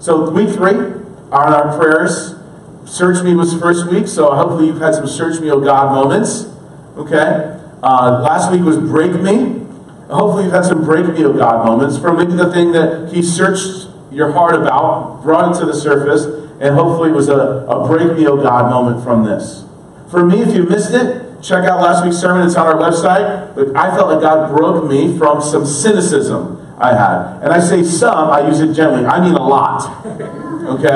So week three are our prayers. Search me was the first week, so hopefully you've had some search me, oh God moments. Okay? Uh, last week was break me. Hopefully you've had some break me, oh God moments from maybe the thing that He searched your heart about, brought it to the surface, and hopefully it was a, a break me, oh God moment from this. For me, if you missed it, check out last week's sermon. It's on our website. But I felt like God broke me from some cynicism I had. And I say some, I use it gently. I mean a lot. Okay?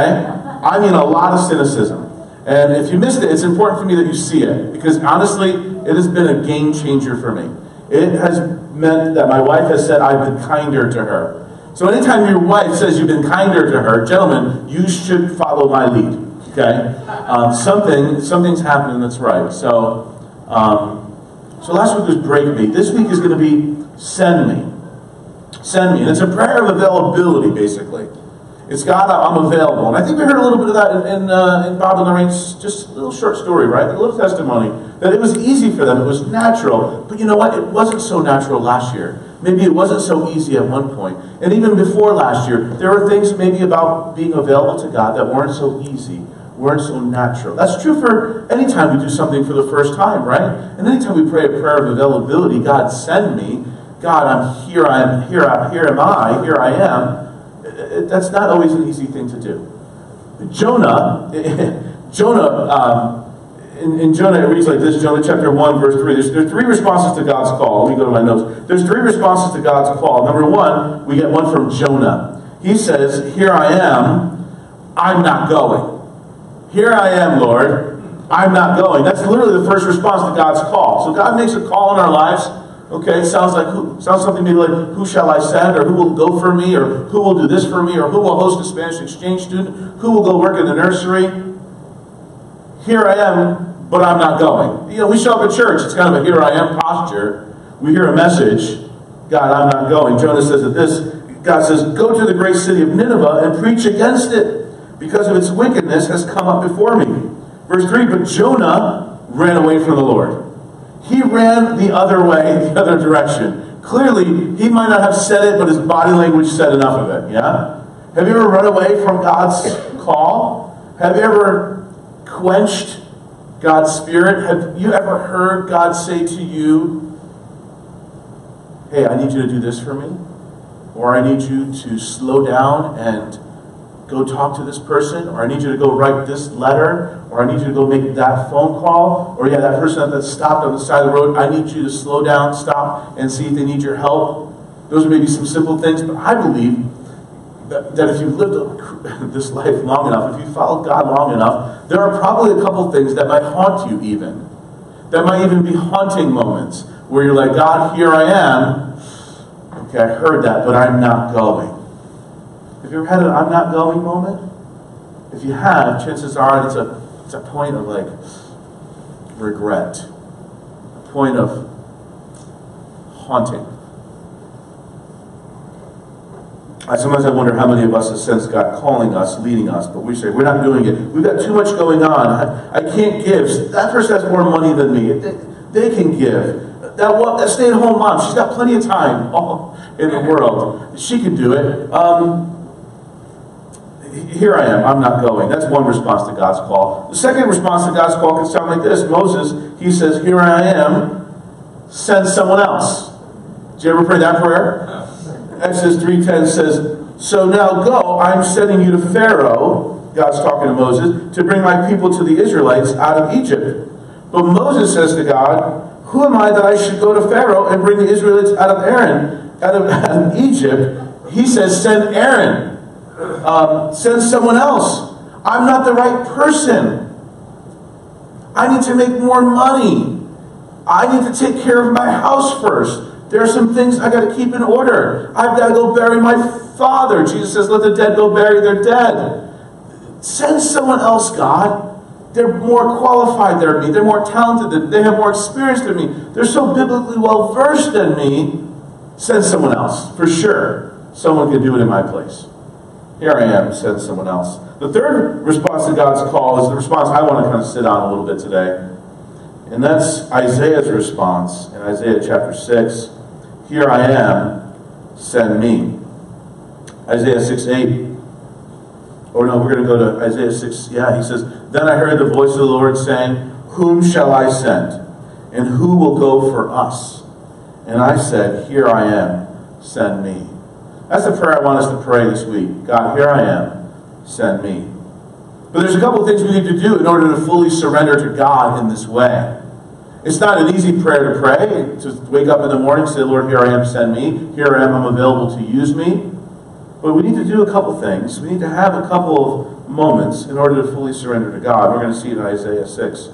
I mean a lot of cynicism. And if you missed it, it's important for me that you see it. Because honestly, it has been a game changer for me. It has meant that my wife has said I've been kinder to her. So anytime your wife says you've been kinder to her, gentlemen, you should follow my lead. Okay? Um, something, something's happening that's right. So, um, so last week was break me. This week is going to be send me. Send me. And it's a prayer of availability, basically. It's God, I'm available. And I think we heard a little bit of that in, in, uh, in Bob and Lorraine's just a little short story, right? A little testimony. That it was easy for them, it was natural. But you know what? It wasn't so natural last year. Maybe it wasn't so easy at one point. And even before last year, there were things maybe about being available to God that weren't so easy, weren't so natural. That's true for any time we do something for the first time, right? And anytime we pray a prayer of availability, God send me, God, I'm here, I'm here, I'm, here am I, here I am. That's not always an easy thing to do. Jonah, Jonah, um, in, in, Jonah, it reads like this Jonah chapter 1, verse 3. There's, there's three responses to God's call. Let me go to my notes. There's three responses to God's call. Number one, we get one from Jonah. He says, Here I am, I'm not going. Here I am, Lord, I'm not going. That's literally the first response to God's call. So God makes a call in our lives. Okay, sounds like who, sounds something maybe like who shall I send, or who will go for me, or who will do this for me, or who will host a Spanish exchange student, who will go work in the nursery. Here I am, but I'm not going. You know, we show up at church, it's kind of a here I am posture. We hear a message, God, I'm not going. Jonah says that this, God says, go to the great city of Nineveh and preach against it, because of its wickedness has come up before me. Verse 3, but Jonah ran away from the Lord. He ran the other way, the other direction. Clearly, he might not have said it, but his body language said enough of it, yeah? Have you ever run away from God's call? Have you ever quenched God's Spirit? Have you ever heard God say to you, hey, I need you to do this for me? Or I need you to slow down and go talk to this person, or I need you to go write this letter, or I need you to go make that phone call, or yeah, that person that stopped on the side of the road, I need you to slow down, stop, and see if they need your help. Those are maybe some simple things, but I believe that, that if you've lived this life long enough, if you've followed God long enough, there are probably a couple things that might haunt you even. That might even be haunting moments where you're like, God, here I am. Okay, I heard that, but I'm not going. Have you ever had an I'm not going moment? If you have, chances are it's a, it's a point of like regret, a point of haunting. I sometimes I wonder how many of us have sensed God calling us, leading us, but we say we're not doing it. We've got too much going on. I, I can't give. That person has more money than me. They, they can give. That, that stay-at-home mom, she's got plenty of time all in the world. She can do it. Um, here I am, I'm not going. That's one response to God's call. The second response to God's call can sound like this Moses, he says, Here I am, send someone else. Did you ever pray that prayer? Exodus 3.10 says, So now go, I'm sending you to Pharaoh, God's talking to Moses, to bring my people to the Israelites out of Egypt. But Moses says to God, Who am I that I should go to Pharaoh and bring the Israelites out of Aaron, out of, out of Egypt? He says, Send Aaron. Um, send someone else. I'm not the right person. I need to make more money. I need to take care of my house first. There are some things I got to keep in order. I've got to go bury my father. Jesus says, let the dead go bury their dead. Send someone else, God. They're more qualified than me. They're more talented than They have more experience than me. They're so biblically well versed than me. Send someone else, for sure. Someone can do it in my place. Here I am, said someone else. The third response to God's call is the response I want to kind of sit on a little bit today. And that's Isaiah's response in Isaiah chapter 6. Here I am, send me. Isaiah 6 8. Or no, we're going to go to Isaiah 6. Yeah, he says, Then I heard the voice of the Lord saying, Whom shall I send? And who will go for us? And I said, Here I am, send me. That's the prayer I want us to pray this week. God, here I am, send me. But there's a couple things we need to do in order to fully surrender to God in this way. It's not an easy prayer to pray. To wake up in the morning, say, Lord, here I am, send me. Here I am, I'm available to use me. But we need to do a couple things. We need to have a couple of moments in order to fully surrender to God. We're going to see it in Isaiah 6.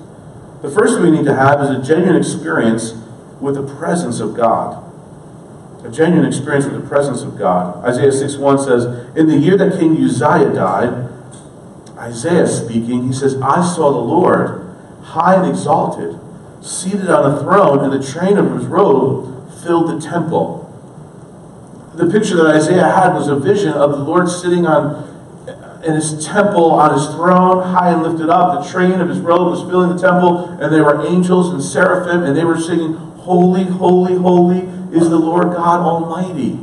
The first thing we need to have is a genuine experience with the presence of God. A genuine experience with the presence of God. Isaiah 6 1 says, In the year that King Uzziah died, Isaiah speaking, he says, I saw the Lord high and exalted seated on a throne, and the train of his robe filled the temple. The picture that Isaiah had was a vision of the Lord sitting on in his temple on his throne, high and lifted up. The train of his robe was filling the temple, and there were angels and seraphim, and they were singing, Holy, holy, holy is the Lord God Almighty.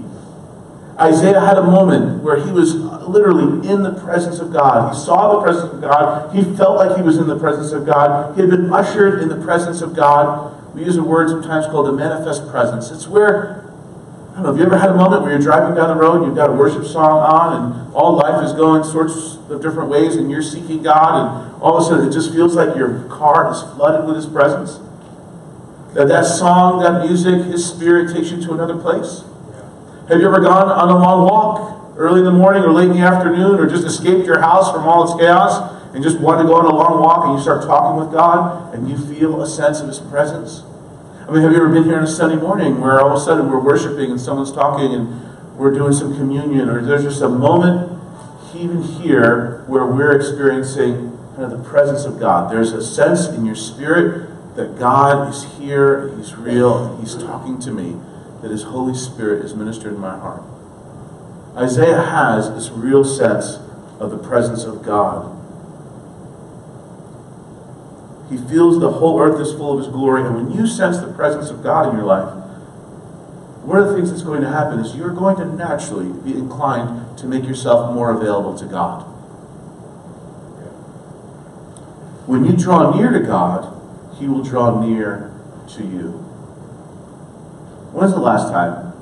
Isaiah had a moment where he was literally in the presence of God. He saw the presence of God. He felt like he was in the presence of God. He had been ushered in the presence of God. We use a word sometimes called the manifest presence. It's where, I don't know, have you ever had a moment where you're driving down the road and you've got a worship song on and all life is going sorts of different ways and you're seeking God and all of a sudden it just feels like your car is flooded with His presence? That that song, that music, His Spirit takes you to another place? Have you ever gone on a long walk early in the morning or late in the afternoon or just escaped your house from all its chaos and just wanted to go on a long walk and you start talking with God and you feel a sense of His presence? I mean, have you ever been here on a Sunday morning where all of a sudden we're worshiping and someone's talking and we're doing some communion or there's just a moment even here where we're experiencing kind of the presence of God. There's a sense in your spirit that God is here, He's real, He's talking to me that His Holy Spirit is ministered in my heart. Isaiah has this real sense of the presence of God. He feels the whole earth is full of His glory, and when you sense the presence of God in your life, one of the things that's going to happen is you're going to naturally be inclined to make yourself more available to God. When you draw near to God, He will draw near to you. When's the last time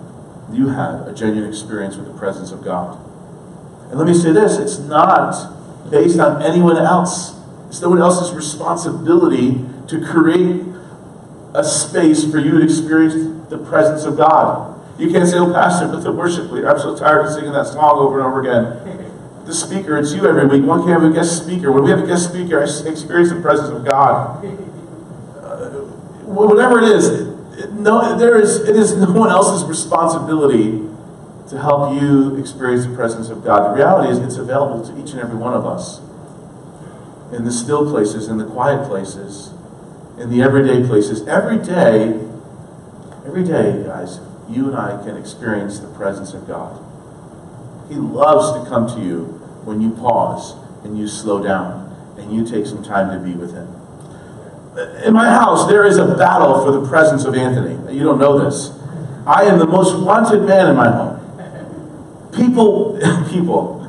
you had a genuine experience with the presence of God? And let me say this it's not based on anyone else. It's no one else's responsibility to create a space for you to experience the presence of God. You can't say, oh, Pastor, but the worship leader, I'm so tired of singing that song over and over again. The speaker, it's you every week. Why can't we have a guest speaker? When we have a guest speaker, I experience the presence of God. Whatever it is, no, there is, it is no one else's responsibility to help you experience the presence of God. The reality is it's available to each and every one of us. In the still places, in the quiet places, in the everyday places. Every day, every day, guys, you and I can experience the presence of God. He loves to come to you when you pause and you slow down and you take some time to be with Him in my house, there is a battle for the presence of Anthony. You don't know this. I am the most wanted man in my home. People, people,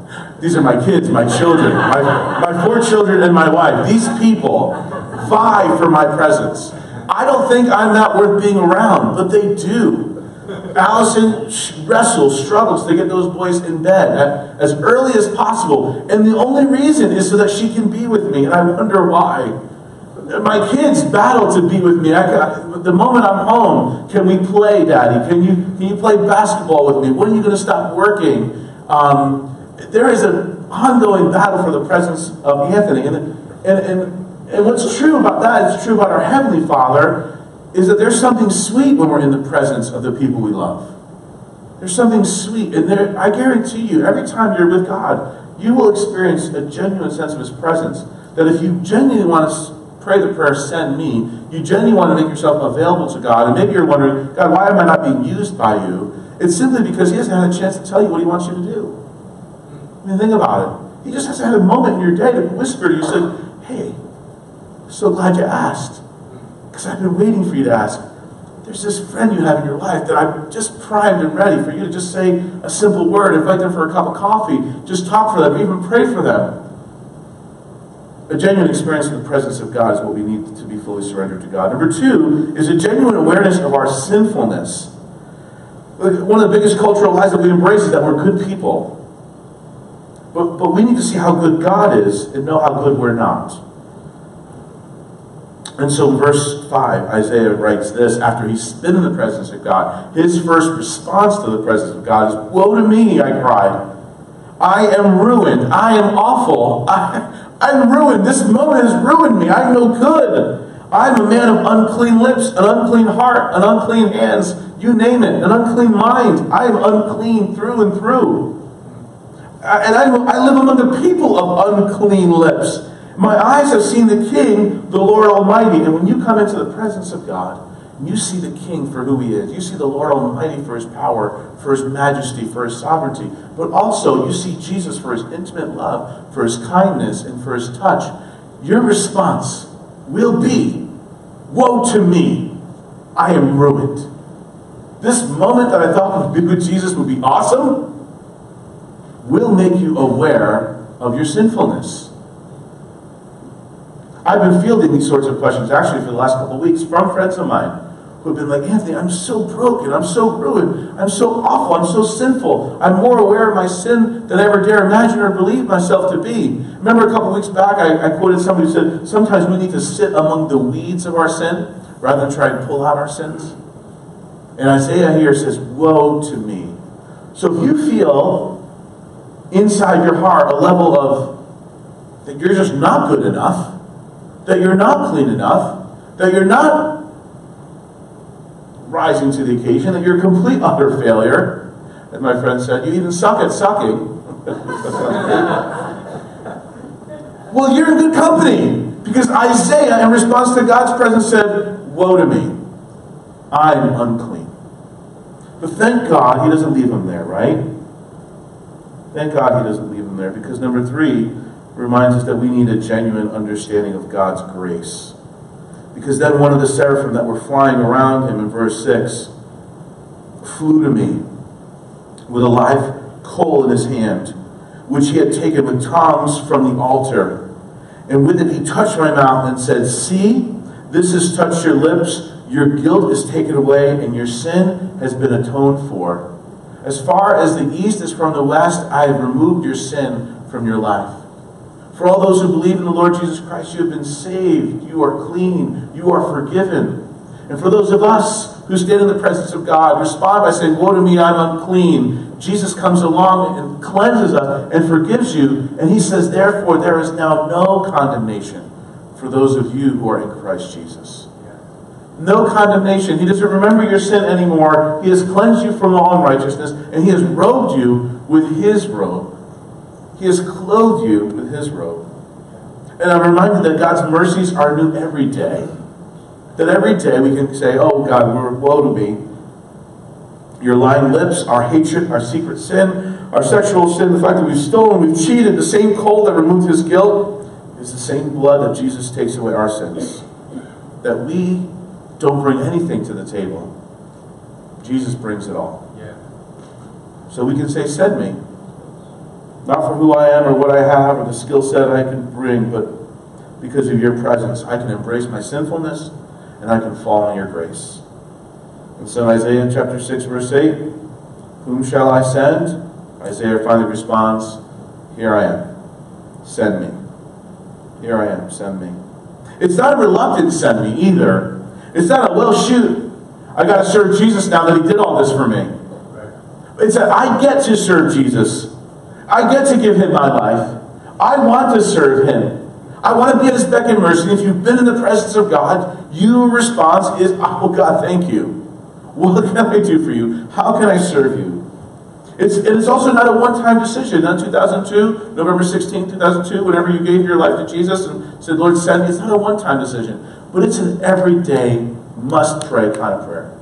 these are my kids, my children, my, my four children, and my wife. These people vie for my presence. I don't think I'm not worth being around, but they do. Allison wrestles, struggles to get those boys in bed as early as possible. And the only reason is so that she can be with me. And I wonder why my kids battle to be with me. I, the moment I'm home, can we play, Daddy? Can you can you play basketball with me? When are you going to stop working? Um, there is an ongoing battle for the presence of Anthony, and and and, and what's true about that is true about our heavenly Father is that there's something sweet when we're in the presence of the people we love. There's something sweet, and there, I guarantee you, every time you're with God, you will experience a genuine sense of His presence. That if you genuinely want to pray the prayer, send me, you genuinely want to make yourself available to God. And maybe you're wondering, God, why am I not being used by you? It's simply because He hasn't had a chance to tell you what He wants you to do. I mean, think about it. He just hasn't had a moment in your day to whisper to you, say, hey, so glad you asked. Because I've been waiting for you to ask. there's this friend you have in your life that I'm just primed and ready for you to just say a simple word, invite them for a cup of coffee, just talk for them, even pray for them. A genuine experience of the presence of God is what we need to be fully surrendered to God. Number two is a genuine awareness of our sinfulness. One of the biggest cultural lies that we embrace is that we're good people. But, but we need to see how good God is and know how good we're not. And so verse 5, Isaiah writes this after he's been in the presence of God. His first response to the presence of God is, Woe to me, I cried. I am ruined. I am awful. I, I'm ruined. This moment has ruined me. I'm no good. I'm a man of unclean lips, an unclean heart, an unclean hands, you name it, an unclean mind. I am unclean through and through. And I, I live among the people of unclean lips. My eyes have seen the King, the Lord Almighty. And when you come into the presence of God, you see the King for who he is. You see the Lord Almighty for his power, for his majesty, for his sovereignty. But also, you see Jesus for his intimate love, for his kindness, and for his touch. Your response will be Woe to me! I am ruined. This moment that I thought would be with Jesus would be awesome will make you aware of your sinfulness. I've been fielding these sorts of questions actually for the last couple of weeks from friends of mine who have been like, Anthony, I'm so broken, I'm so ruined, I'm so awful, I'm so sinful. I'm more aware of my sin than I ever dare imagine or believe myself to be. Remember a couple weeks back, I, I quoted somebody who said, sometimes we need to sit among the weeds of our sin rather than try and pull out our sins. And Isaiah here says, Woe to me. So if you feel inside your heart a level of that you're just not good enough, that you're not clean enough, that you're not rising to the occasion, that you're a complete utter failure. As my friend said, you even suck at sucking. well, you're in good company. Because Isaiah, in response to God's presence, said, Woe to me, I'm unclean. But thank God he doesn't leave him there, right? Thank God he doesn't leave him there. Because number three, reminds us that we need a genuine understanding of God's grace. Because then one of the seraphim that were flying around him in verse 6 flew to me with a live coal in his hand, which he had taken with tongs from the altar. And with it he touched my mouth and said, See, this has touched your lips. Your guilt is taken away, and your sin has been atoned for. As far as the east is from the west, I have removed your sin from your life. For all those who believe in the Lord Jesus Christ, you have been saved. You are clean. You are forgiven. And for those of us who stand in the presence of God, respond by saying, Woe to me, I'm unclean. Jesus comes along and cleanses us and forgives you. And he says, Therefore, there is now no condemnation for those of you who are in Christ Jesus. No condemnation. He doesn't remember your sin anymore. He has cleansed you from all unrighteousness, and he has robed you with his robe. He has clothed you with his robe. And I'm reminded that God's mercies are new every day. That every day we can say, Oh God, woe to me. Your lying lips, our hatred, our secret sin, our sexual sin, the fact that we've stolen, we've cheated, the same coal that removed his guilt is the same blood that Jesus takes away our sins. That we don't bring anything to the table. Jesus brings it all. Yeah. So we can say, Send me. Not for who I am or what I have or the skill set I can bring, but because of your presence, I can embrace my sinfulness and I can fall in your grace. And so Isaiah chapter 6, verse 8, Whom shall I send? Isaiah finally responds, Here I am. Send me. Here I am. Send me. It's not a reluctant send me either. It's not a, well, shoot, I got to serve Jesus now that he did all this for me. It's that I get to serve Jesus. I get to give him my life. I want to serve him. I want to be at his beck and mercy. If you've been in the presence of God, your response is, Oh God, thank you. What can I do for you? How can I serve you? It's, it's also not a one-time decision. In 2002, November 16, 2002, whenever you gave your life to Jesus and said, Lord, send me, it's not a one-time decision. But it's an everyday, must-pray kind of prayer.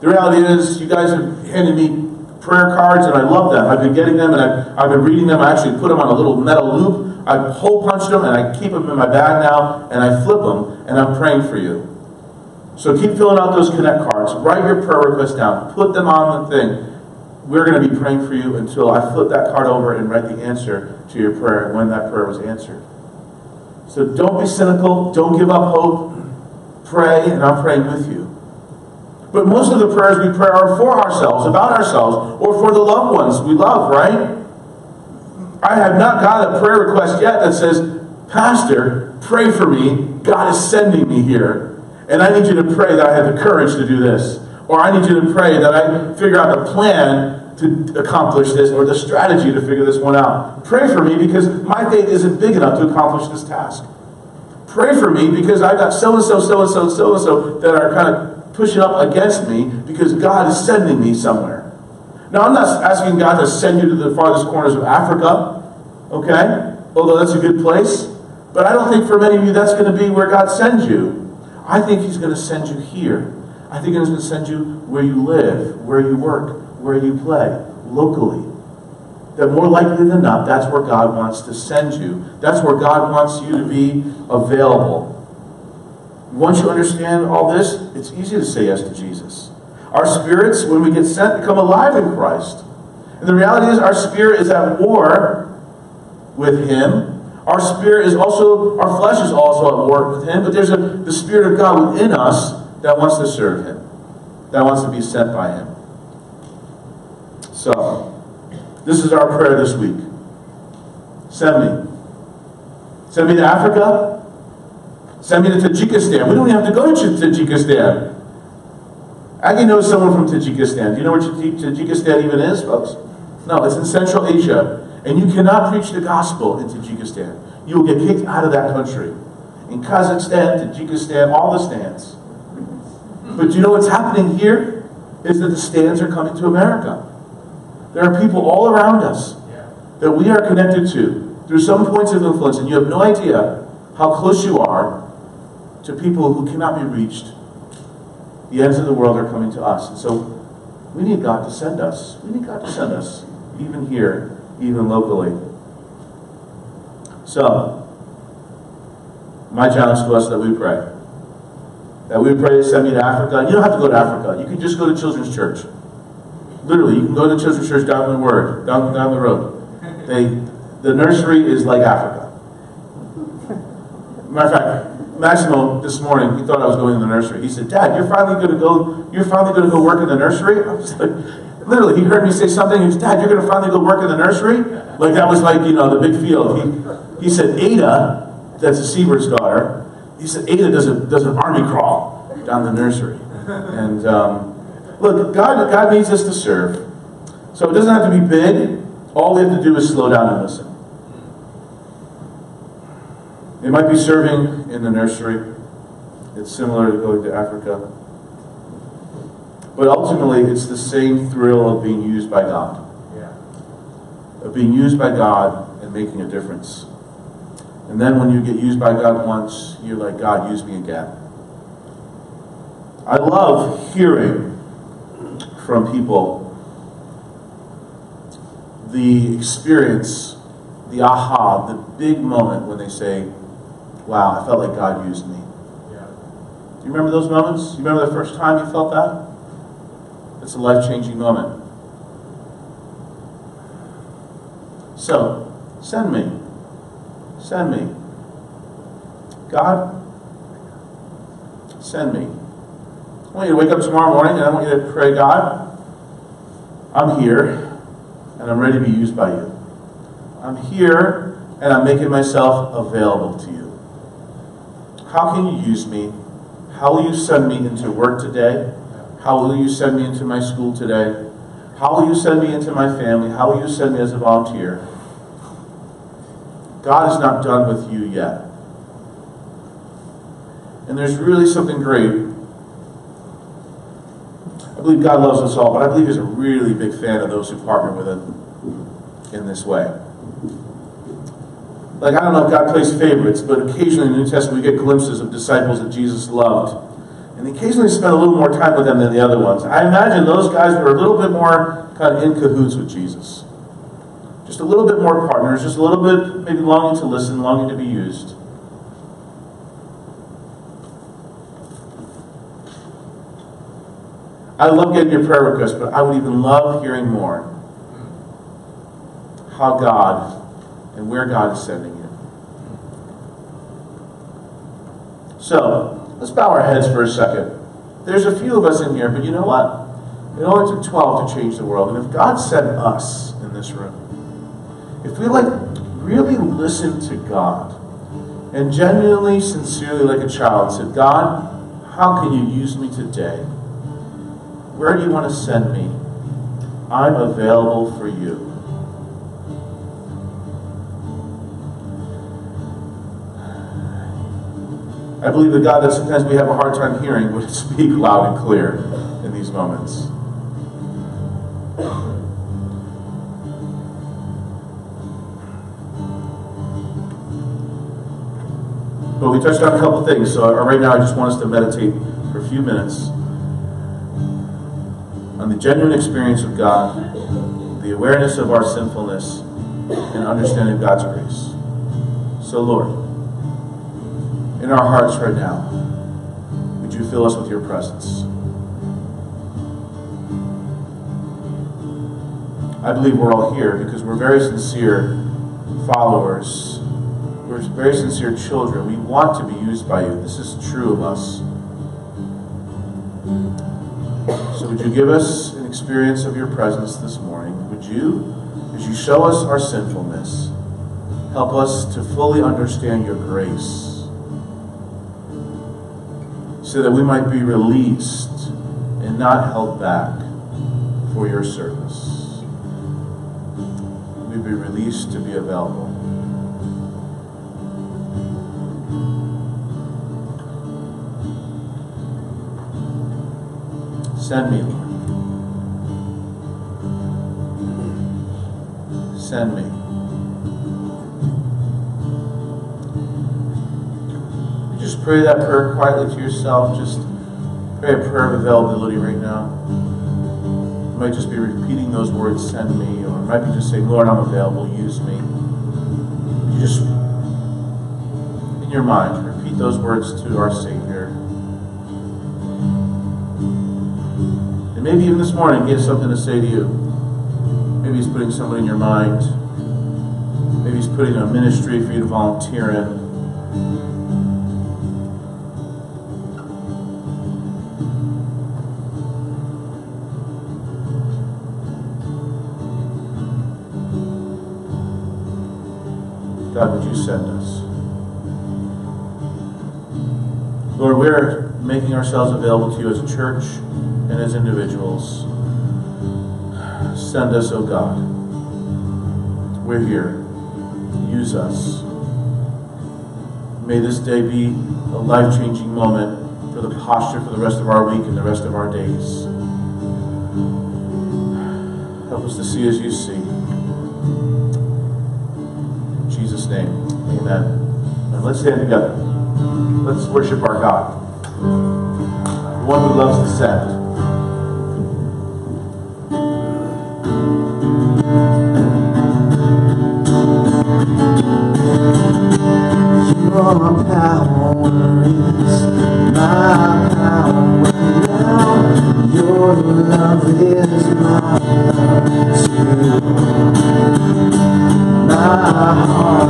The reality is, you guys have handed me prayer cards, and I love them. I've been getting them, and I've, I've been reading them. I actually put them on a little metal loop. I hole punched them, and I keep them in my bag now, and I flip them, and I'm praying for you. So keep filling out those connect cards. Write your prayer requests down. Put them on the thing. We're going to be praying for you until I flip that card over and write the answer to your prayer and when that prayer was answered. So don't be cynical. Don't give up hope. Pray, and I'm praying with you. But most of the prayers we pray are for ourselves, about ourselves, or for the loved ones we love, right? I have not got a prayer request yet that says, Pastor, pray for me. God is sending me here. And I need you to pray that I have the courage to do this. Or I need you to pray that I figure out the plan to accomplish this or the strategy to figure this one out. Pray for me because my faith isn't big enough to accomplish this task. Pray for me because I've got so and so, so and so, so and so that are kind of pushing up against me because God is sending me somewhere. Now, I'm not asking God to send you to the farthest corners of Africa, okay? Although that's a good place. But I don't think for many of you that's going to be where God sends you. I think He's going to send you here. I think He's going to send you where you live, where you work, where you play, locally. That more likely than not, that's where God wants to send you. That's where God wants you to be available. Once you understand all this, it's easy to say yes to Jesus. Our spirits, when we get sent, become alive in Christ. And the reality is, our spirit is at war with Him. Our spirit is also, our flesh is also at war with Him, but there's a, the Spirit of God within us that wants to serve Him, that wants to be sent by Him. So, this is our prayer this week. Send me. Send me to Africa. Send me to Tajikistan. We don't have to go to Tajikistan. Aggie knows someone from Tajikistan. Do you know where Tajikistan even is, folks? No, it's in Central Asia. And you cannot preach the gospel in Tajikistan. You will get kicked out of that country. In Kazakhstan, Tajikistan, all the stands. But do you know what's happening here? Is that the stands are coming to America. There are people all around us that we are connected to through some points of influence, and you have no idea how close you are to people who cannot be reached the ends of the world are coming to us. And so we need God to send us. We need God to send us, even here, even locally. So, my challenge to us that we pray. That we pray to send me to Africa. You don't have to go to Africa. You can just go to Children's Church. Literally, you can go to Children's Church down the word, down, down the road. They, the nursery is like Africa. Matter of fact, Maximo this morning, he thought I was going to the nursery. He said, Dad, you're finally going to go, you're finally to go work in the nursery? I was like, literally, he heard me say something. He said, Dad, you're going to finally go work in the nursery? Like that was like, you know, the big field. He, he said, Ada, that's a Siebert's daughter, he said, Ada does, a, does an army crawl down the nursery. And um, look, God, God needs us to serve. So it doesn't have to be big. All we have to do is slow down and listen. It might be serving in the nursery. It's similar to going to Africa. But ultimately, it's the same thrill of being used by God. Yeah. Of being used by God and making a difference. And then when you get used by God once, you're like, God, use me again. I love hearing from people the experience, the aha, the big moment when they say, wow, I felt like God used me. Yeah. Do you remember those moments? You remember the first time you felt that? It's a life changing moment. So, send me. Send me. God, send me. I want you to wake up tomorrow morning and I want you to pray, God, I'm here and I'm ready to be used by you. I'm here and I'm making myself available to you. How can you use me? How will you send me into work today? How will you send me into my school today? How will you send me into my family? How will you send me as a volunteer? God is not done with you yet. And there's really something great. I believe God loves us all, but I believe He's a really big fan of those who partner with Him in this way. Like, I don't know if God plays favorites, but occasionally in the New Testament we get glimpses of disciples that Jesus loved. And occasionally spent a little more time with them than the other ones. I imagine those guys were a little bit more kind of in cahoots with Jesus. Just a little bit more partners, just a little bit maybe longing to listen, longing to be used. I love getting your prayer requests, but I would even love hearing more how God and where God is sending you. So, let's bow our heads for a second. There's a few of us in here, but you know what? It only took 12 to change the world. And if God sent us in this room, if we like really listen to God and genuinely, sincerely, like a child, said, God, how can you use me today? Where do you want to send me? I'm available for you. I believe the God that sometimes we have a hard time hearing would speak loud and clear in these moments. But we touched on a couple things, so uh, right now I just want us to meditate for a few minutes on the genuine experience of God, the awareness of our sinfulness, and understanding God's grace. So, Lord, in our hearts right now, would you fill us with your presence? I believe we're all here because we're very sincere followers we're very sincere children. We want to be used by you. This is true of us. So would you give us an experience of your presence this morning? Would you, as you show us our sinfulness, help us to fully understand your grace so that we might be released and not held back for your service. We'd be released to be available. Send me, Lord. Send me. Pray that prayer quietly to yourself. Just pray a prayer of availability right now. You might just be repeating those words, send me, or it might be just saying, Lord, I'm available, use me. You just, in your mind, repeat those words to our Savior. And maybe even this morning he has something to say to you. Maybe he's putting someone in your mind. Maybe he's putting a ministry for you to volunteer in. God, would you send us? Lord, we're making ourselves available to you as a church and as individuals. Send us, O oh God. We're here. Use us. May this day be a life changing moment for the posture for the rest of our week and the rest of our days. Help us to see as you see. Name, amen. And let's stand together. Let's worship our God, the one who loves to send. Your power is my power now. Your love is my love too. My heart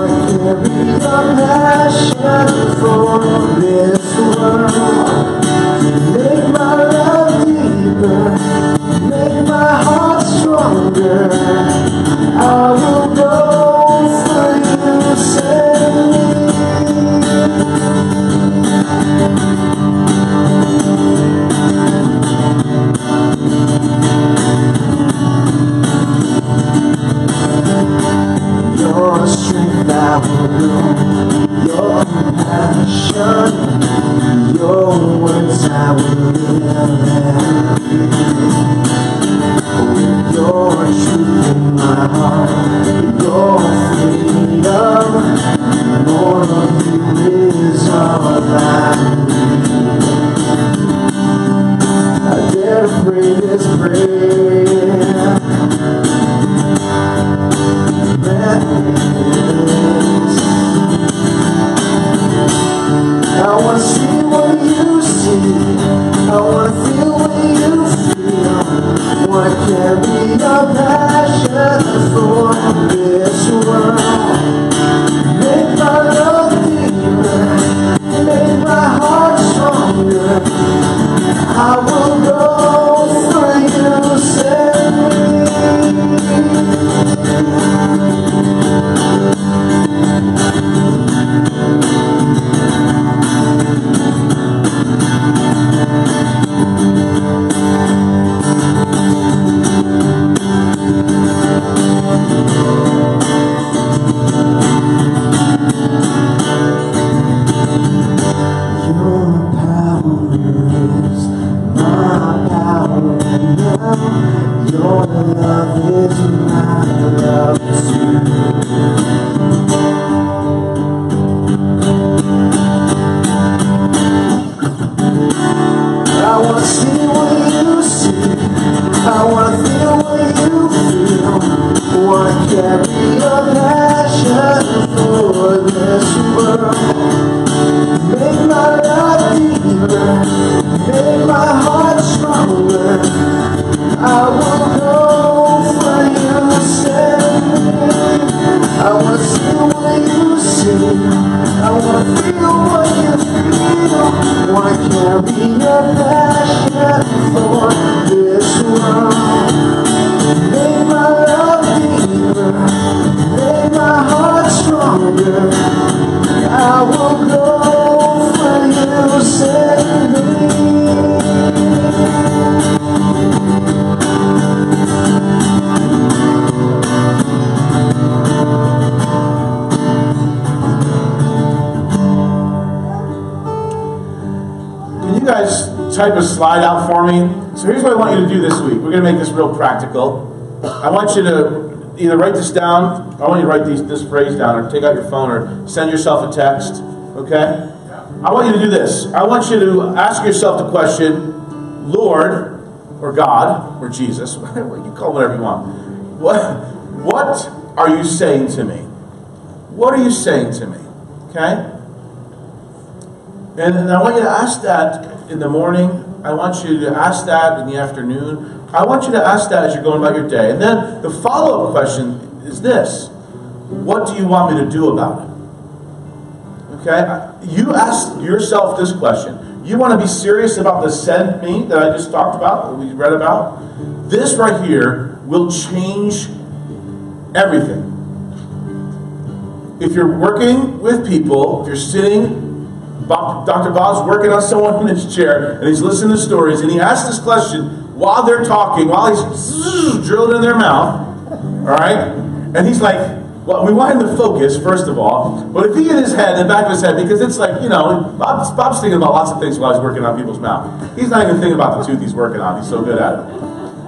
feel. Wanna carry your passion for this world. Type a slide out for me? So here's what I want you to do this week. We're going to make this real practical. I want you to either write this down, I want you to write these, this phrase down, or take out your phone, or send yourself a text. Okay? I want you to do this. I want you to ask yourself the question, Lord, or God, or Jesus, you call whatever you want. What, what are you saying to me? What are you saying to me? Okay? And, and I want you to ask that in the morning. I want you to ask that in the afternoon. I want you to ask that as you're going about your day. And then the follow up question is this What do you want me to do about it? Okay? You ask yourself this question. You want to be serious about the send me that I just talked about, that we read about? This right here will change everything. If you're working with people, if you're sitting Dr. Bob's working on someone in his chair, and he's listening to stories, and he asks this question while they're talking, while he's drilled in their mouth, all right? And he's like, well, we want him to focus, first of all, but if he in his head, in the back of his head, because it's like, you know, Bob's, Bob's thinking about lots of things while he's working on people's mouth. He's not even thinking about the tooth he's working on, he's so good at it.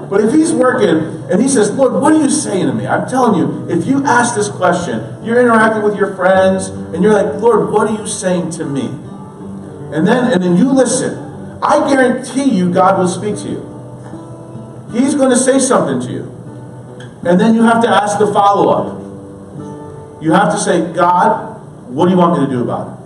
But if he's working and he says, Lord, what are you saying to me? I'm telling you, if you ask this question, you're interacting with your friends, and you're like, Lord, what are you saying to me? And then and then you listen. I guarantee you God will speak to you. He's going to say something to you. And then you have to ask the follow-up. You have to say, God, what do you want me to do about it?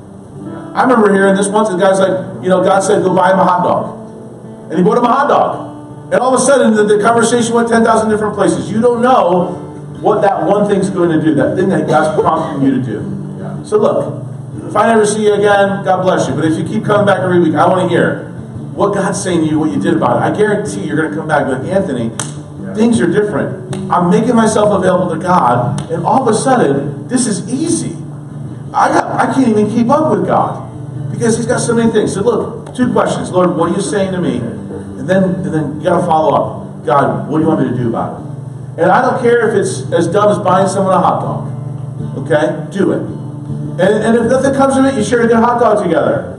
I remember hearing this once, the guy's like, you know, God said, go buy him a hot dog. And he bought him a hot dog. And all of a sudden, the, the conversation went 10,000 different places. You don't know what that one thing's going to do, that thing that God's prompting you to do. So look, if I never see you again, God bless you. But if you keep coming back every week, I want to hear what God's saying to you, what you did about it. I guarantee you're going to come back and like, Anthony, things are different. I'm making myself available to God, and all of a sudden, this is easy. I got, I can't even keep up with God because He's got so many things. So look, two questions, Lord, what are you saying to me? And then, and then you got to follow up. God, what do you want me to do about it? And I don't care if it's as dumb as buying someone a hot dog. Okay, do it. And, and if nothing comes of it, you share a good hot dog together.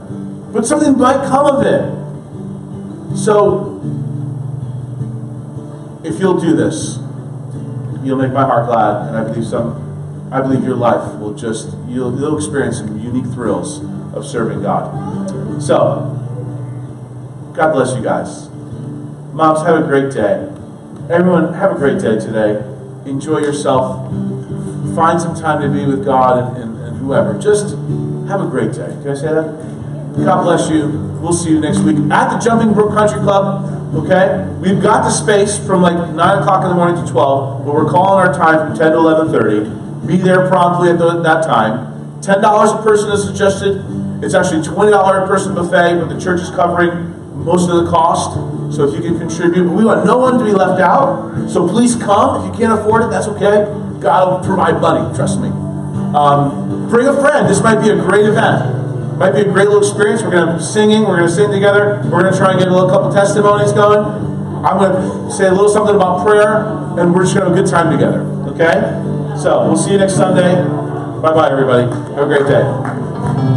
but something might come of it. So, if you'll do this, you'll make my heart glad, and I believe some. I believe your life will just you'll, you'll experience some unique thrills of serving God. So, God bless you guys. Moms, have a great day. Everyone, have a great day today. Enjoy yourself. Find some time to be with God and, and, whoever. Just have a great day. Can I say that? God bless you. We'll see you next week at the Jumping Brook Country Club. Okay? We've got the space from like 9 o'clock in the morning to 12, but we're calling our time from 10 to 11.30. Be there promptly at the, that time. $10 a person is suggested. It's actually $20 a person buffet, but the church is covering most of the cost. So if you can contribute, but we want no one to be left out. So please come. If you can't afford it, that's okay. God will provide money. Trust me. Um, bring a friend. This might be a great event. Might be a great little experience. We're going to be singing. We're going to sing together. We're going to try and get a little couple testimonies going. I'm going to say a little something about prayer, and we're just going to have a good time together. Okay? So we'll see you next Sunday. Bye bye, everybody. Have a great day.